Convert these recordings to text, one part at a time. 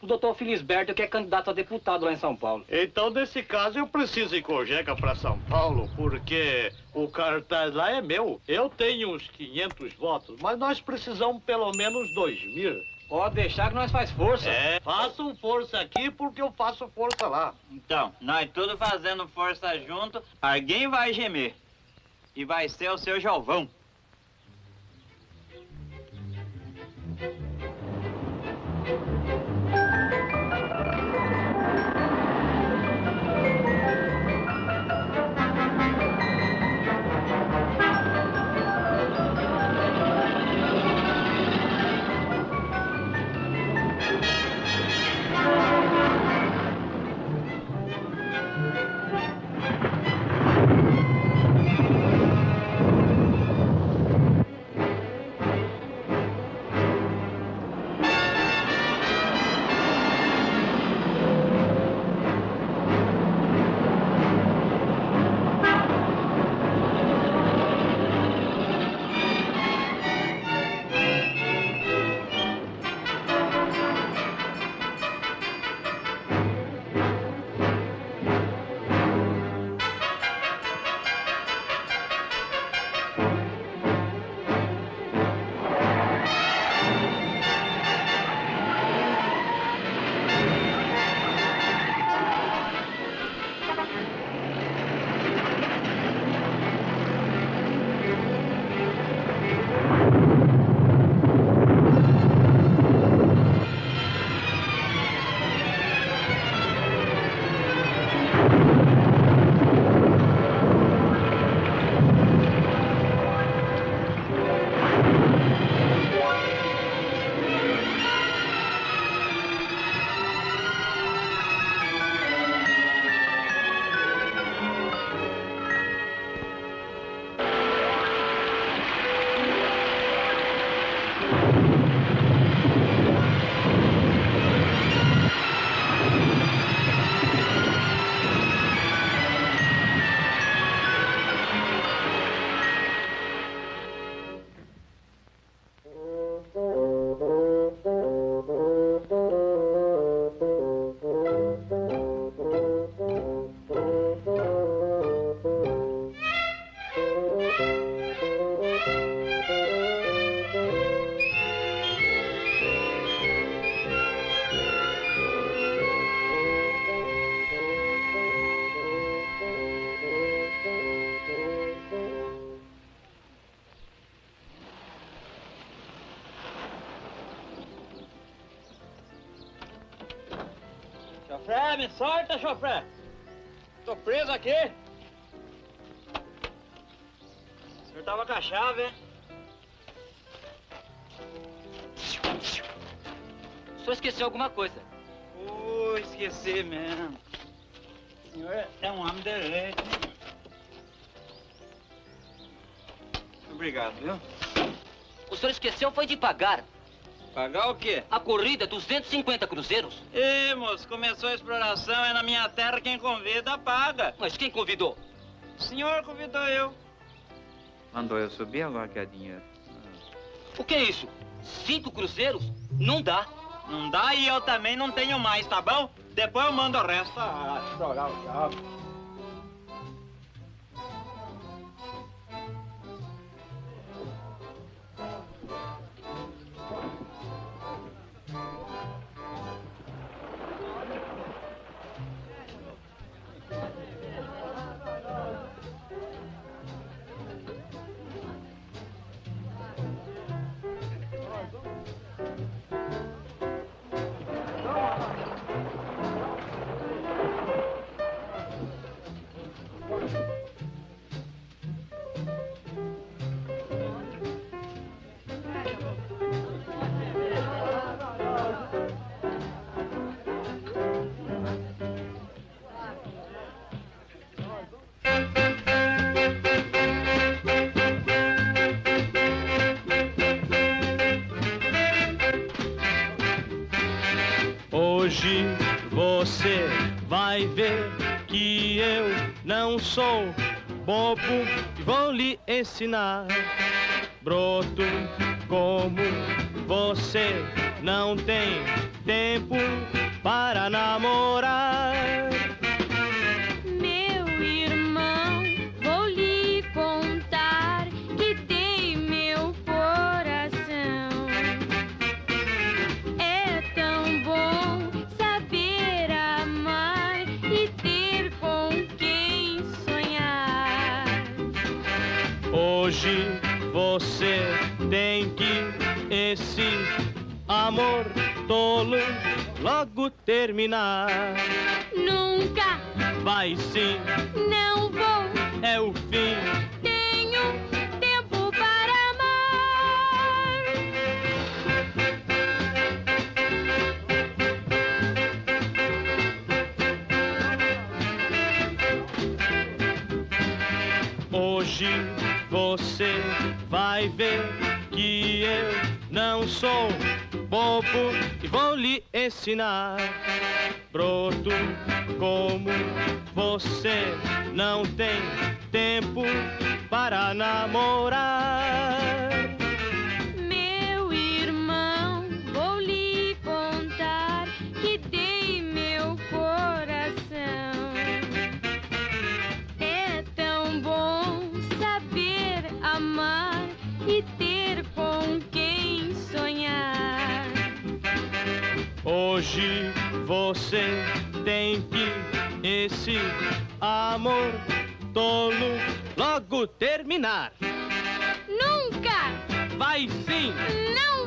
o doutor Felisberto, que é candidato a deputado lá em São Paulo. Então, nesse caso, eu preciso ir com Jeca para São Paulo, porque o cartaz lá é meu. Eu tenho uns 500 votos, mas nós precisamos pelo menos 2 mil. Pode deixar que nós faz força. É, façam força aqui porque eu faço força lá. Então, nós tudo fazendo força junto, alguém vai gemer. E vai ser o seu Jovão. Chofré, me solta, chofré! Tô preso aqui! O senhor tava com a chave, hein? O senhor esqueceu alguma coisa. Uh, esqueci mesmo. O senhor é um homem direito. Obrigado, viu? O senhor esqueceu foi de pagar. Pagar o quê? A corrida, 250 cruzeiros. Ê, moço, começou a exploração, é na minha terra quem convida, paga. Mas quem convidou? O senhor convidou eu. Mandou eu subir, agora quer dinheiro. O que é isso? Cinco cruzeiros? Não dá. Não dá e eu também não tenho mais, tá bom? Depois eu mando o resto. Ah, chorar o diabo. Vai ver que eu não sou bobo e vou lhe ensinar. Broto como você não tem tempo para namorar. Amor tolo logo terminar. Nunca, Vai sim, não vou, é o fim. tenho tempo para amar. Hoje você vai ver que eu não sou bobo e vou lhe ensinar. Broto, como você não tem tempo para namorar. Você tem que esse amor tolo logo terminar. Nunca, Vai sim, não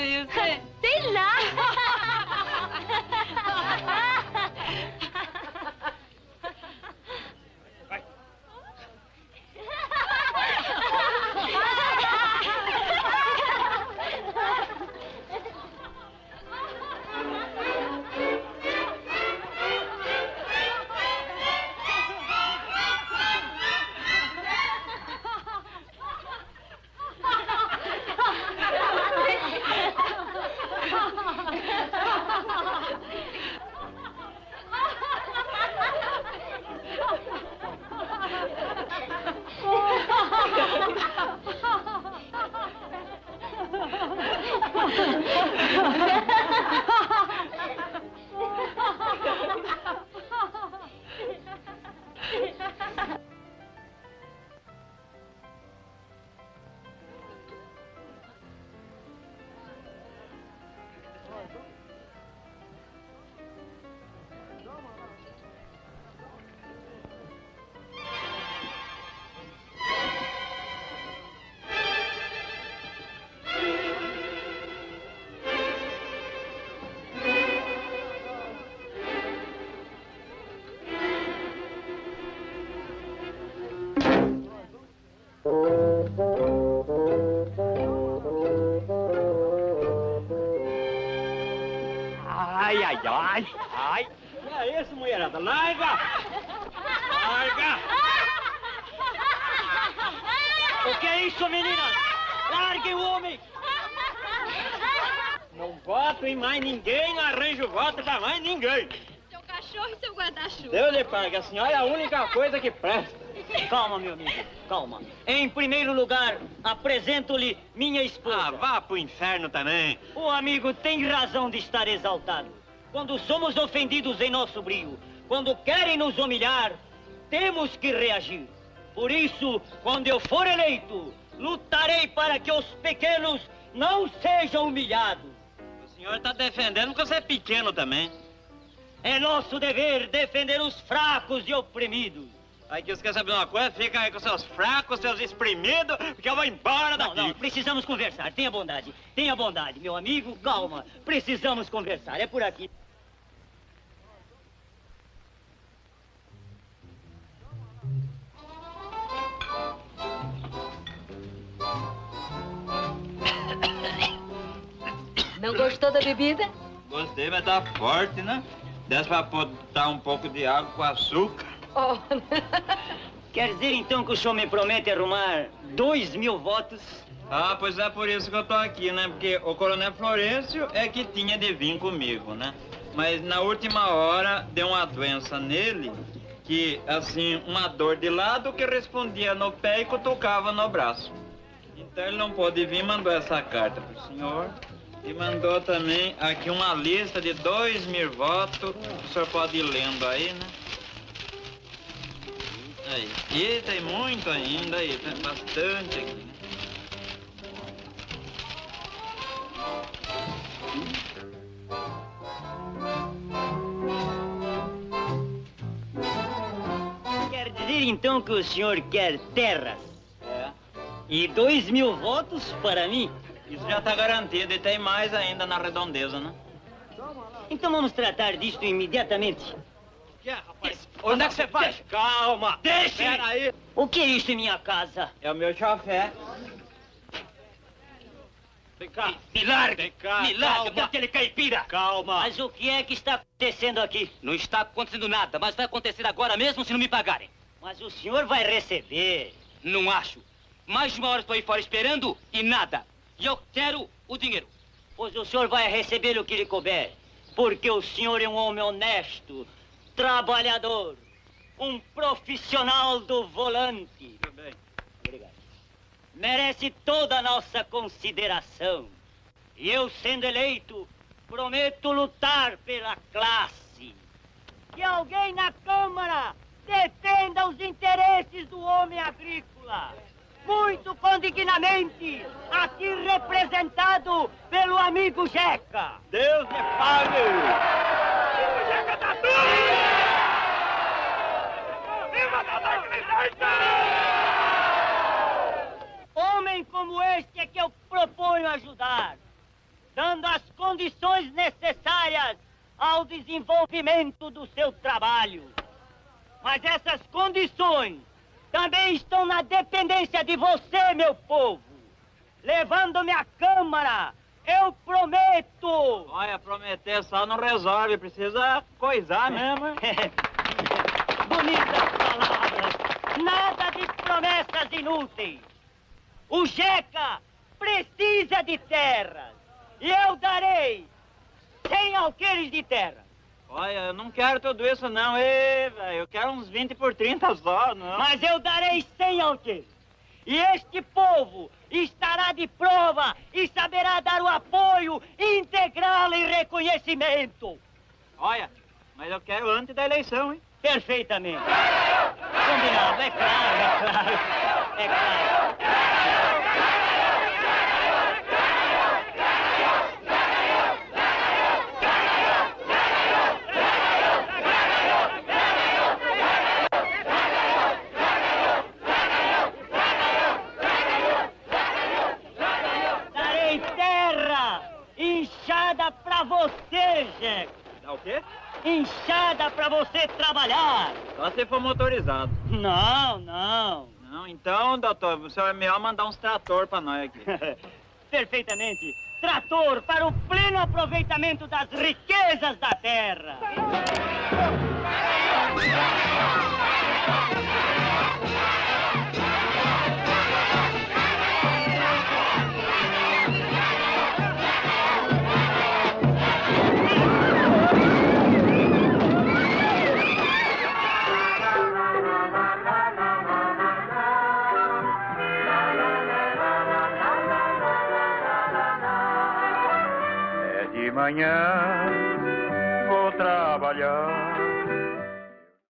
Beyirte. Della! ai, ai. Que é isso, mulherada? Larga! Larga! O que é isso, menina? Largue o homem! Não voto em mais ninguém, não arranjo voto pra mais ninguém. Seu cachorro e seu guarda-chuva. Deus lhe pague, a senhora é a única coisa que presta. Calma, meu amigo, calma. Em primeiro lugar, apresento-lhe minha esposa. Ah, vá pro inferno também. O amigo tem razão de estar exaltado. Quando somos ofendidos em nosso brio, quando querem nos humilhar, temos que reagir. Por isso, quando eu for eleito, lutarei para que os pequenos não sejam humilhados. O senhor tá defendendo que você é pequeno também. É nosso dever defender os fracos e oprimidos. Aí que você quer saber uma coisa? Fica aí com seus fracos, seus exprimidos, porque eu vou embora Não, daqui. não, precisamos conversar. Tenha bondade, tenha bondade, meu amigo, calma. Precisamos conversar, é por aqui. Gostou da bebida? Gostei, mas tá forte, né? Desse pra botar um pouco de água com açúcar. Oh. Quer dizer então que o senhor me promete arrumar dois mil votos? Ah, pois é por isso que eu tô aqui, né? Porque o coronel Florencio é que tinha de vir comigo, né? Mas na última hora deu uma doença nele, que, assim, uma dor de lado que respondia no pé e cutucava no braço. Então ele não pôde vir, mandou essa carta pro senhor. E mandou também aqui uma lista de dois mil votos. O senhor pode ir lendo aí, né? Aí. E tem muito ainda aí, tem bastante aqui. né? Quer dizer então que o senhor quer terras É. e dois mil votos para mim? Isso já tá garantido e tem mais ainda na redondeza, né? Então vamos tratar disto imediatamente. Onde é que você vai? Calma. Deixe! Pera aí. O que é isso em minha casa? É o meu chofé. Vem cá. Me larga! Vem cá, Me larga, calma. daquele caipira! Calma. Mas o que é que está acontecendo aqui? Não está acontecendo nada, mas vai acontecer agora mesmo se não me pagarem. Mas o senhor vai receber. Não acho. Mais de uma hora estou aí fora esperando e nada. E eu quero o dinheiro. Pois o senhor vai receber o que lhe couber. Porque o senhor é um homem honesto, trabalhador, um profissional do volante. Obrigado. Merece toda a nossa consideração. E eu, sendo eleito, prometo lutar pela classe. Que alguém na Câmara defenda os interesses do homem agrícola. Muito condignamente, aqui representado pelo amigo Jeca. Deus me pague! Homem como este é que eu proponho ajudar, dando as condições necessárias ao desenvolvimento do seu trabalho. Mas essas condições também estão na dependência de você, meu povo. Levando-me à Câmara, eu prometo. Olha, prometer só não resolve, precisa coisar mesmo. Bonitas palavras. Nada de promessas inúteis. O Jeca precisa de terras. E eu darei 100 alqueires de terra. Olha, eu não quero tudo isso não, Ê, velho. Eu quero uns 20 por 30 só, não. Mas eu darei 100 alqueires. E este povo estará de prova e saberá dar o apoio integral e reconhecimento. Olha, mas eu quero antes da eleição, hein? Perfeitamente. Combinado, é claro, é claro. É claro. Darei terra inchada pra você, Jeca. Dá o quê? Inchada pra você trabalhar. Só se for motorizado. Não, não. Não, então, doutor, o senhor é melhor mandar uns trator pra nós aqui. Perfeitamente. Trator para o pleno aproveitamento das riquezas da terra.